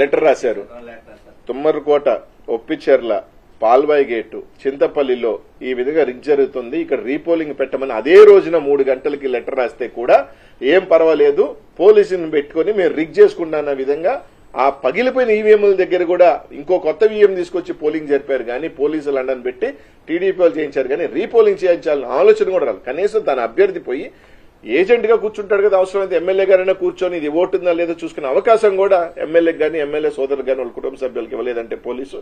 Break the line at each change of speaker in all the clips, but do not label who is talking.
Letter రాశారు. తుమ్మరకోట ఒప్పిచెర్ల Palvai gate చింతపల్లిలో ఈ విధంగా రిగ్ జరుగుతుంది. ఇక్కడ రీపోలింగ్ పెట్టమని అదే రోజున మూడు గంటలకి లెటర్ రాస్తే కూడా ఏం పర్వాలేదు. పోలీసుని పెట్టుకొని మేము రిగ్ చేసుకున్నాన్న విధంగా ఆ పగిలిపోయిన ఈవీఎంల దగ్గర కూడా ఇంకో కొత్త ఈవీఎం తీసుకొచ్చి పోలింగ్ జరిపారు. కానీ పోలీసులు అండని పెట్టి టీడీపీ వాళ్ళు చేయించారు. కానీ రీపోలింగ్ చేయించాలని ఆలోచన కూడా రాదు కనీసం తన అభ్యర్థి పోయి ఏజెంట్గా కూర్చుంటాడు కదా అవసరమైతే ఎమ్మెల్యే గారైనా కూర్చొని ఇది ఓటుందా లేదో చూసుకునే అవకాశం కూడా ఎమ్మెల్యేకి కానీ ఎమ్మెల్యే సోదరులు కానీ వాళ్ళ కుటుంబ సభ్యులకి ఇవ్వలేదంటే పోలీసు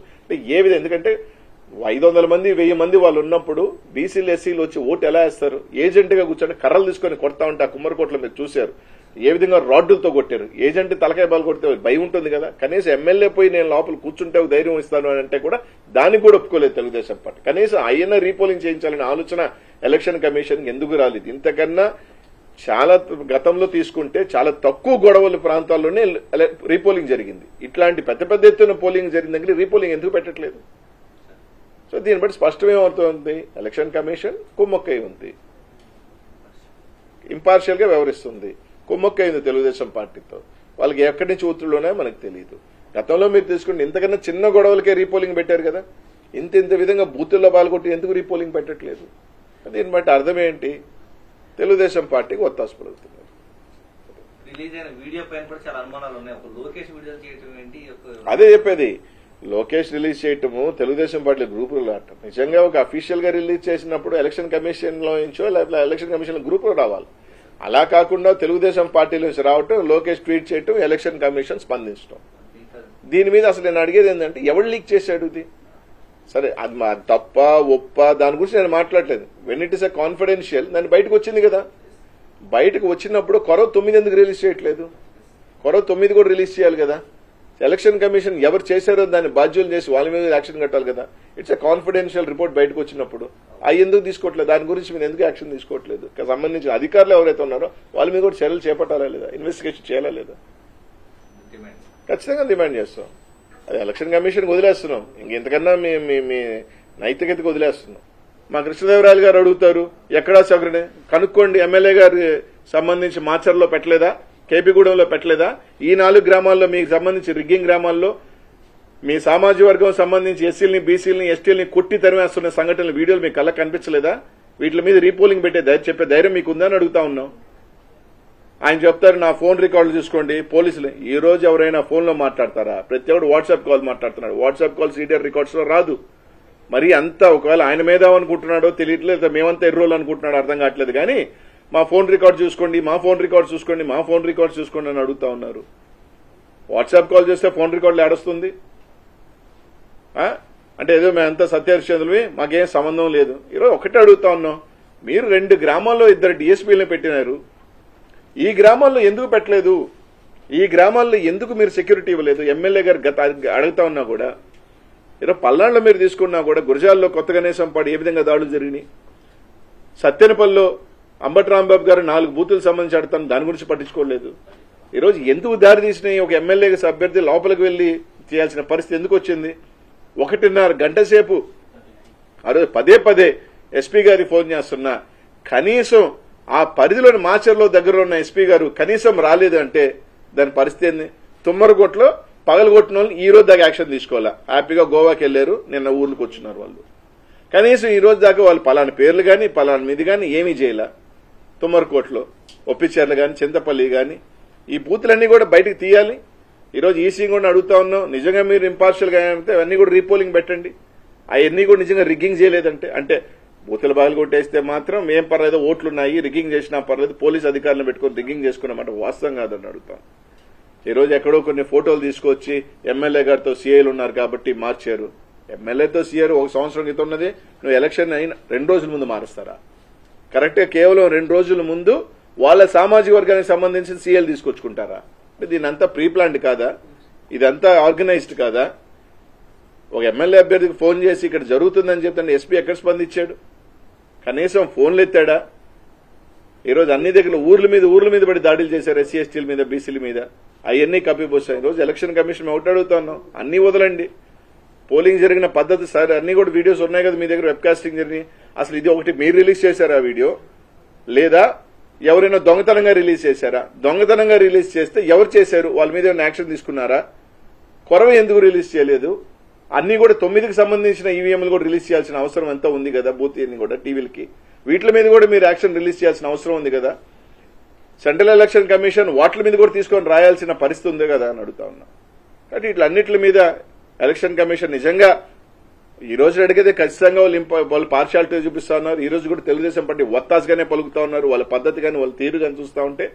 ఏ విధంగా? ఎందుకంటే ఐదు వందల మంది వెయ్యి మంది వాళ్ళు ఉన్నప్పుడు బీసీలు ఎస్సీలు వచ్చి ఓటు ఎలా వేస్తారు? ఏజెంట్గా కూర్చొని కర్రలు తీసుకొని కొడతా ఉంటే ఆ కుమ్మరికోట్లో మీరు చూశారు. ఏ విధంగా రాడ్డులతో కొట్టారు? ఏజెంట్ తలకాయ బాల్ కొడితే భయం ఉంటుంది కదా. కనీసం ఎమ్మెల్యే పోయి నేను లోపల కూర్చుంటే ధైర్యం ఇస్తాను అని అంటే కూడా దానికి కూడా ఒప్పుకోలేదు తెలుగుదేశం పార్టీ. కనీసం ఆయన రీపోలింగ్ చేయించాలనే ఆలోచన ఎలక్షన్ కమిషన్ ఎందుకు రాలేదు? ఇంతకన్నా చాలా గతంలో తీసుకుంటే చాలా తక్కువ గొడవల ప్రాంతాల్లోనే రీపోలింగ్ జరిగింది. ఇట్లాంటి పెద్ద పెద్ద ఎత్తున పోలింగ్ జరిగిందంటే రీపోలింగ్ ఎందుకు పెట్టట్లేదు? సో దీన్ని బట్టి స్పష్టమేమవుతుంది ఎలక్షన్ కమిషన్ కుమ్మక్కై ఉంది. ఇంపార్షియల్గా వ్యవహరిస్తుంది కుమ్మక్కైంది తెలుగుదేశం పార్టీతో. వాళ్ళకి ఎక్కడి నుంచి ఒత్తిడిలోనే మనకు తెలియదు గతంలో మీరు తీసుకుంటే ఇంతకన్నా చిన్న గొడవలకే రీపోలింగ్ పెట్టారు కదా. ఇంత ఇంత విధంగా బూతుల్లో పాల్గొట్టి ఎందుకు రీపోలింగ్ పెట్టట్లేదు? దీన్ని బట్టి అర్థం ఏంటి? తెలుగుదేశం పార్టీకి ఒత్తాసు పలుకుతున్నారు. అదే చెప్పేది. లోకేష్ రిలీజ్ చేయటము తెలుగుదేశం పార్టీ గ్రూపులు రావటం. నిజంగా ఒక అఫీషియల్గా రిలీజ్ చేసినప్పుడు ఎలక్షన్ కమిషన్లో నుంచో లేకపోతే ఎలక్షన్ కమిషన్ గ్రూపులు రావాలి. అలా కాకుండా తెలుగుదేశం పార్టీ నుంచి రావటం లోకేష్ ట్వీట్ చేయటం ఎలక్షన్ కమిషన్ స్పందించడం దీని మీద అసలు నేను అడిగేది ఏంటంటే ఎవడు లీక్ చేశాడు ఇది? సరే అది మా తప్ప ఒప్ప దాని గురించి నేను మాట్లాడలేదు. When it is a confidential దాన్ని బయటకు వచ్చింది కదా. బయటకు వచ్చినప్పుడు కొరవ తొమ్మిది ఎందుకు రిలీజ్ చేయట్లేదు? కొరవ తొమ్మిది కూడా రిలీజ్ చేయాలి కదా. ఎలక్షన్ కమిషన్ ఎవరు చేశారో దాన్ని బాధ్యులు చేసి వాళ్ళ మీద యాక్షన్ కట్టాలి కదా. ఇట్స్ ఎ కాన్ఫిడెన్షియల్ రిపోర్ట్ బయటకు వచ్చినప్పుడు. అవి ఎందుకు తీసుకోవట్లేదు? దాని గురించి మీరు ఎందుకు యాక్షన్ తీసుకోవట్లేదు? సంబంధించిన అధికారులు ఎవరైతే ఉన్నారో వాళ్ళ మీద కూడా చర్యలు చేపట్టాలా లేదా? ఇన్వెస్టిగేషన్ చేయాలా లేదా? ఖచ్చితంగా డిమాండ్ చేస్తాం. అది ఎలక్షన్ కమిషన్ వదిలేస్తున్నాం. ఇంకెంతకన్నా మీ మీ మీ నైతికతకు వదిలేస్తున్నాం. మా కృష్ణదేవరాయలు గారు అడుగుతారు ఎక్కడా సగరనే కనుక్కోండి ఎమ్మెల్యే గారి సంబంధించి మాచర్లో పెట్టలేదా? కేపీగూడెంలో పెట్టలేదా? ఈ నాలుగు గ్రామాల్లో మీకు సంబంధించి రిగ్గింగ్ గ్రామాల్లో మీ సామాజిక వర్గం సంబంధించి ఎస్సీలని బీసీలని ఎస్టీలని కొట్టి తరిమేస్తున్న సంఘటనలు వీడియోలు మీకు కళ్ళ కనిపించలేదా? వీటి మీద రీపోలింగ్ పెట్టే చెప్పే ధైర్యం మీకు ఉందని అడుగుతా ఉన్నాం. ఆయన చెప్తారు నా ఫోన్ రికార్డు చూసుకోండి. పోలీసులు ఈ రోజు ఎవరైనా ఫోన్లో మాట్లాడతారా? ప్రతి ఒక్కడు వాట్సాప్ కాల్ మాట్లాడుతున్నాడు. వాట్సాప్ కాల్ సీడర్ రికార్డ్స్లో రాదు. మరి అంతా ఒకవేళ ఆయన మీద అనుకుంటున్నాడో తెలియట్లేదు మేమంతా ఎర్రోలు అనుకుంటున్నాడు అర్థం కావట్లేదు. కానీ మా ఫోన్ రికార్డ్ చూసుకోండి మా ఫోన్ రికార్డ్ చూసుకోండి మా ఫోన్ రికార్డ్ చూసుకోండి అని అడుగుతా ఉన్నారు. వాట్సాప్ కాల్ చేస్తే ఫోన్ రికార్డులు ఏడొస్తుంది? అంటే ఏదో మేమంతా సత్యహరిశ్చంద్రులవి మాకేం సంబంధం లేదు. ఈరోజు ఒకటే అడుగుతా ఉన్నాం. మీరు రెండు గ్రామాల్లో ఇద్దరు డిఎస్పీలను పెట్టినారు. ఈ గ్రామాల్లో ఎందుకు పెట్టలేదు? ఈ గ్రామాల్లో ఎందుకు మీరు సెక్యూరిటీ ఇవ్వలేదు? ఎమ్మెల్యే గారు గత అడుగుతా ఉన్నా కూడా ఏదో పల్నాడులో మీరు తీసుకున్నా కూడా గురజాల్లో కొత్త సంపాడు ఏ విధంగా దాడులు జరిగినాయి? సత్యనపల్లిలో అంబటి రాంబాబు గారు నాలుగు బూతులు సంబంధించి అడుగుతాను దాని గురించి పట్టించుకోలేదు. ఈరోజు ఎందుకు దారి తీసినాయి? ఒక ఎమ్మెల్యే అభ్యర్థి లోపలికి వెళ్ళి చేయాల్సిన పరిస్థితి ఎందుకు వచ్చింది? ఒకటిన్నర గంట సేపు ఆ రోజు పదే పదే ఎస్పీ గారికి ఫోన్ చేస్తున్నా కనీసం ఆ పరిధిలోని మాచర్లో దగ్గర ఉన్న ఎస్పీ గారు కనీసం రాలేదు అంటే దాని పరిస్థితి ఏంది? తుమ్మరగొట్లో పగలగొట్టిన వాళ్ళు ఈ రోజు దాకా యాక్షన్ తీసుకోవాలా? హ్యాపీగా గోవాకి వెళ్ళారు నిన్న ఊర్లకు వచ్చినారు వాళ్ళు. కనీసం ఈ రోజు దాకా వాళ్ళు పలానా పేర్లు కానీ పలానా మీది కానీ ఏమీ చేయలే. తుమ్మరకోట్లో ఒప్పిచేర్లు కానీ చింతపల్లి కానీ ఈ బూతులన్నీ కూడా బయటకు తీయాలి. ఈరోజు ఈసీ కూడా అడుగుతా ఉన్నాం. నిజంగా మీరు ఇంపార్షియల్గా అయితే అవన్నీ కూడా రీపోలింగ్ పెట్టండి. అవన్నీ కూడా నిజంగా రిగ్గింగ్ చేయలేదంటే అంటే బూతులు బాగులు కొట్టేస్తే మాత్రం ఏం పర్లేదు ఓట్లున్నాయి రిగ్గింగ్ చేసినా పర్లేదు పోలీస్ అధికారులను పెట్టుకొని రిగ్గింగ్ చేసుకున్నామంటే వాస్తవం కాదని అడుగుతాం. ఈ రోజు ఎక్కడో కొన్ని ఫోటోలు తీసుకొచ్చి ఎమ్మెల్యే గారితో సీఏలు ఉన్నారు కాబట్టి మార్చారు. ఎమ్మెల్యేతో సీఆర్ ఒక సంవత్సరం క్రితం ఉన్నది నువ్వు ఎలక్షన్ అయిన రెండు రోజుల ముందు మారుస్తారా? కరెక్ట్గా కేవలం రెండు రోజుల ముందు వాళ్ళ సామాజిక వర్గానికి సంబంధించిన సీఎల్ తీసుకొచ్చుకుంటారా? అంటే దీని అంతా ప్రీ ప్లాన్డ్ కాదా? ఇదంతా ఆర్గనైజ్డ్ కాదా? ఒక ఎమ్మెల్యే అభ్యర్థికి ఫోన్ చేసి ఇక్కడ జరుగుతుందని చెప్తాను ఎస్పీ ఎక్కడ స్పందించాడు? కనీసం ఫోన్లు ఎత్తాడా ఈరోజు అన్ని దగ్గర ఊర్ల మీద ఊర్ల మీద పడి దాడులు చేశారు ఎస్సీ ఎస్టీల మీద బీసీల మీద. అవన్నీ కప్పిపోసాయి ఈరోజు ఎలక్షన్ కమిషన్ ఒకటి అడుగుతున్నాం. అన్ని వదలండి. పోలింగ్ జరిగిన పద్ధతి సరే అన్ని కూడా వీడియోస్ ఉన్నాయి కదా మీ దగ్గర వెబ్కాస్టింగ్ జరిగినాయి. అసలు ఇది ఒకటి మీరు రిలీజ్ చేశారా ఆ వీడియో? లేదా ఎవరైనా దొంగతనంగా రిలీజ్ చేశారా? దొంగతనంగా రిలీజ్ చేస్తే ఎవరు చేశారు? వాళ్ళ మీద ఏమైనా యాక్షన్ తీసుకున్నారా? కొరవ ఎందుకు రిలీజ్ చేయలేదు? అన్ని కూడా తొమ్మిదికి సంబంధించిన ఈవీఎంలు కూడా రిలీజ్ చేయాల్సిన అవసరం ఎంత ఉంది కదా బూత్ అన్ని కూడా టీవీలకి వీటి మీద కూడా మీరు యాక్షన్ రిలీజ్ చేయాల్సిన అవసరం ఉంది కదా. సెంట్రల్ ఎలక్షన్ కమిషన్ వాటి మీద కూడా తీసుకొని రాయాల్సిన పరిస్థితి ఉంది కదా అని అడుగుతా ఉన్నా. కాబట్టి ఇట్లన్నిటి మీద ఎలక్షన్ కమిషన్ నిజంగా ఈ రోజు అడిగితే ఖచ్చితంగా వాళ్ళు వాళ్ళు పార్షాలిటీ చూపిస్తా ఉన్నారు. ఈ రోజు కూడా తెలుగుదేశం పార్టీ వత్తాసుగానే పలుకుతా ఉన్నారు. వాళ్ళ పద్ధతి కానీ వాళ్ళ తీరు కానీ చూస్తూ ఉంటే